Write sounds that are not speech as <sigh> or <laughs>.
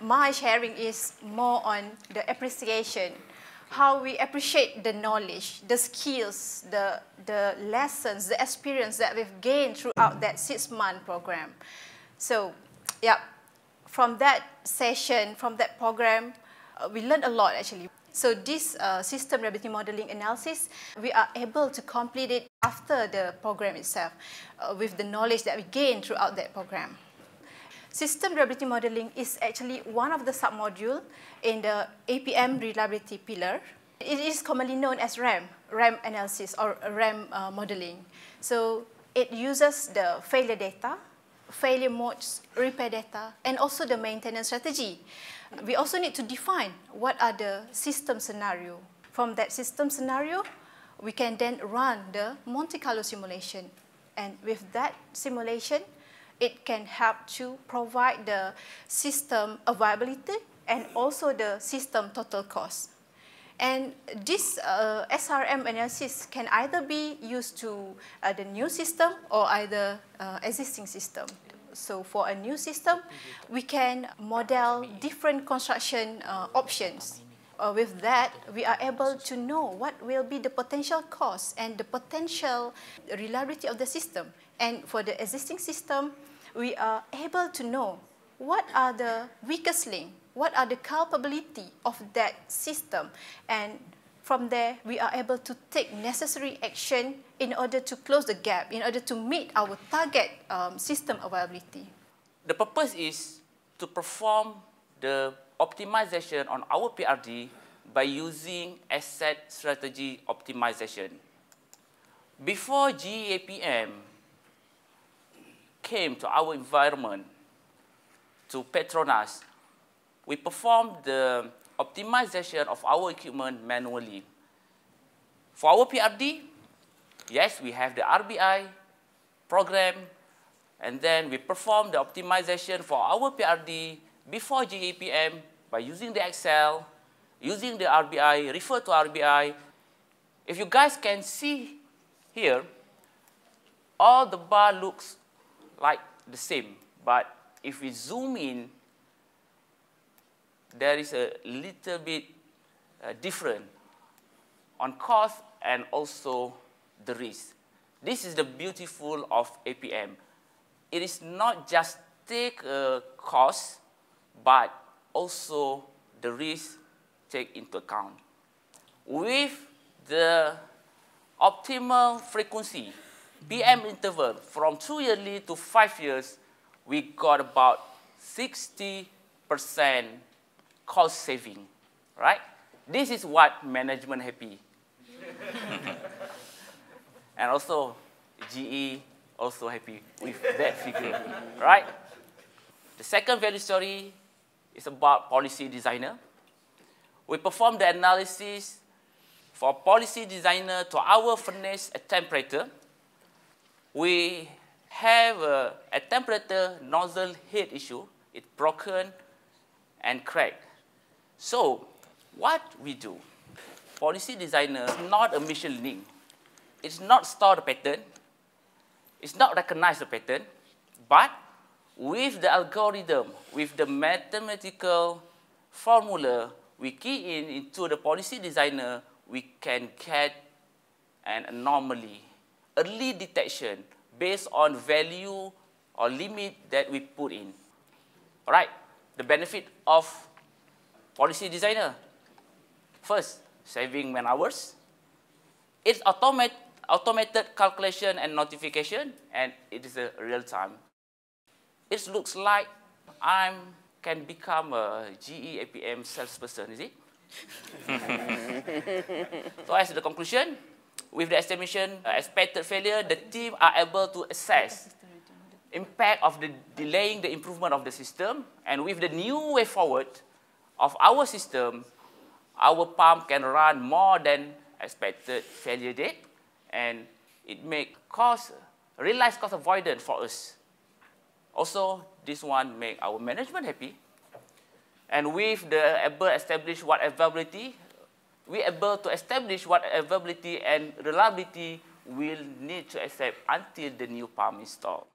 my sharing is more on the appreciation, how we appreciate the knowledge, the skills, the, the lessons, the experience that we've gained throughout that six-month program. So, yeah, from that session, from that program, uh, we learned a lot actually. So this uh, system reliability modeling analysis, we are able to complete it after the program itself uh, with the knowledge that we gain throughout that program. System reliability modeling is actually one of the submodule in the APM reliability pillar. It is commonly known as RAM, RAM analysis or RAM uh, modeling. So it uses the failure data, failure modes, repair data, and also the maintenance strategy we also need to define what are the system scenario. From that system scenario, we can then run the Monte Carlo simulation. And with that simulation, it can help to provide the system availability and also the system total cost. And this uh, SRM analysis can either be used to uh, the new system or either uh, existing system. So for a new system, we can model different construction uh, options. Uh, with that, we are able to know what will be the potential cost and the potential reliability of the system. And for the existing system, we are able to know what are the weakest link, what are the culpability of that system, and from there, we are able to take necessary action in order to close the gap, in order to meet our target um, system availability. The purpose is to perform the optimization on our PRD by using asset strategy optimization. Before GEAPM came to our environment, to Petronas, we performed the optimization of our equipment manually. For our PRD, yes, we have the RBI program, and then we perform the optimization for our PRD before GEAPM by using the Excel, using the RBI, refer to RBI. If you guys can see here, all the bar looks like the same, but if we zoom in, there is a little bit uh, different on cost and also the risk. This is the beautiful of APM. It is not just take a cost, but also the risk take into account. With the optimal frequency, PM interval from two yearly to five years, we got about 60 percent cost saving, right? This is what management happy. <laughs> and also, GE also happy with that figure, right? The second value story is about policy designer. We perform the analysis for policy designer to our furnace temperature. We have a, a temperature nozzle head issue. It's broken and cracked. So what we do, policy designer is not a machine learning. It's not store the pattern. It's not recognize the pattern. But with the algorithm, with the mathematical formula, we key in into the policy designer, we can get an anomaly, early detection based on value or limit that we put in. All right, the benefit of policy designer. First, saving man hours. It's automate, automated calculation and notification, and it is a real time. It looks like I can become a GE APM salesperson, is it? <laughs> so as the conclusion, with the estimation uh, expected failure, the team are able to assess impact of the delaying the improvement of the system, and with the new way forward, of our system, our pump can run more than expected failure date, and it make cost, realized cost avoidance for us. Also, this one make our management happy. And with the able establish what availability, we able to establish what availability and reliability will need to accept until the new pump installed.